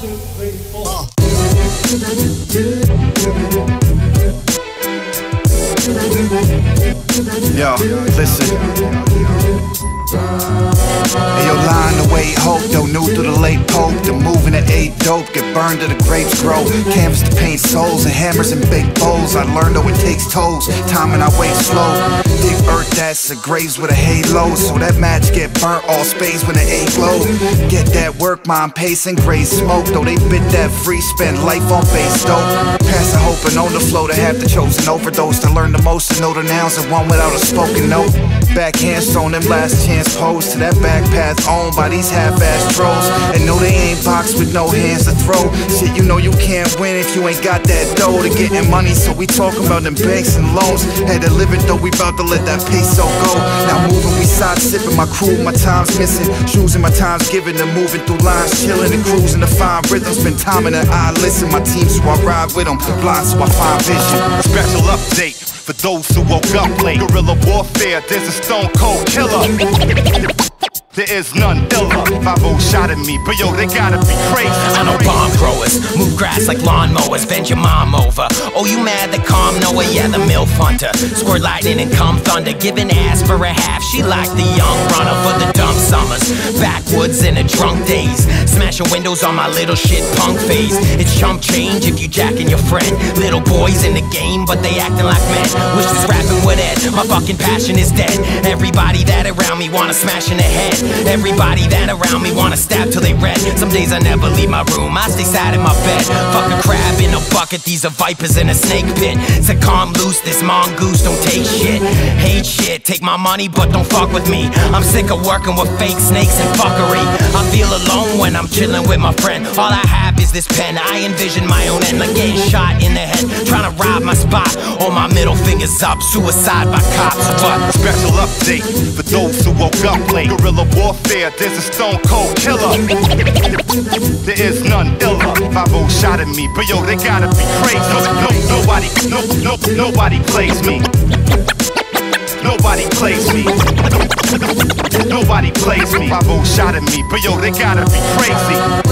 two, three, four. Yo, listen. To eight dope, get burned to the grapes grow. Canvas to paint souls and hammers and big bowls. I learned though it takes toes, time and I wait slow. Dig earth that's a graves with a halo. So that match get burnt all space when the eight glow. Get that work, mom pacing, gray smoke. Though they bit that free, spend life on base dope. Pass the hope and on the flow to have the chosen overdose. To learn the most to know the nouns and one without a spoken note. Backhand on them last chance pose to that back path owned by these half-ass trolls. And no, they ain't boxed with no hands to throw. Shit, you know you can't win if you ain't got that dough to getting money. So we talking about them banks and loans. Had to live it though, we about to let that peso go. Now moving, we side sipping. My crew, my time's missing. Choosing my time's given to moving through lines, chilling and cruising to find rhythms. Spend time in the eye, listen. My team, so I ride with them. Blind, so I find vision. Special update for those who woke up late. Guerrilla warfare, there's a stone cold killer. There is none iller. 5 shot at me, but yo, they gotta be crazy. I know bomb growers, move grass like lawnmowers, bend your mom over. Oh, you mad that calm Noah? Yeah, the MILF hunter. Squirt lightning and come thunder, giving ass for a half. She like the young runner for drunk days. Smashing windows on my little shit punk phase. It's chump change if you jacking your friend. Little boys in the game, but they acting like men. Wish this rapping would end. My fucking passion is dead. Everybody that around me wanna smash in the head. Everybody that around me wanna stab till they red. Some days I never leave my room, I stay sad in my bed. Fuck a crab in a bucket, these are vipers in a snake pit. So calm loose, this mongoose don't take shit. Hate shit, take my money, but don't fuck with me. I'm sick of working with fake snakes and fuckery. I feel alone when I'm chilling with my friend. All I have is this pen. I envision my own end, like getting shot in the head, trying to rob my spot. All my middle fingers up, suicide by cops. But Special update for those who woke up late. Guerrilla warfare, there's a stone cold killer. There is none iller. 5 shot at me, but yo, they gotta be crazy. No, no, nobody, no, no, nobody plays me. Nobody plays me. Nobody plays me. Pablo shot at me, but yo, they gotta be crazy.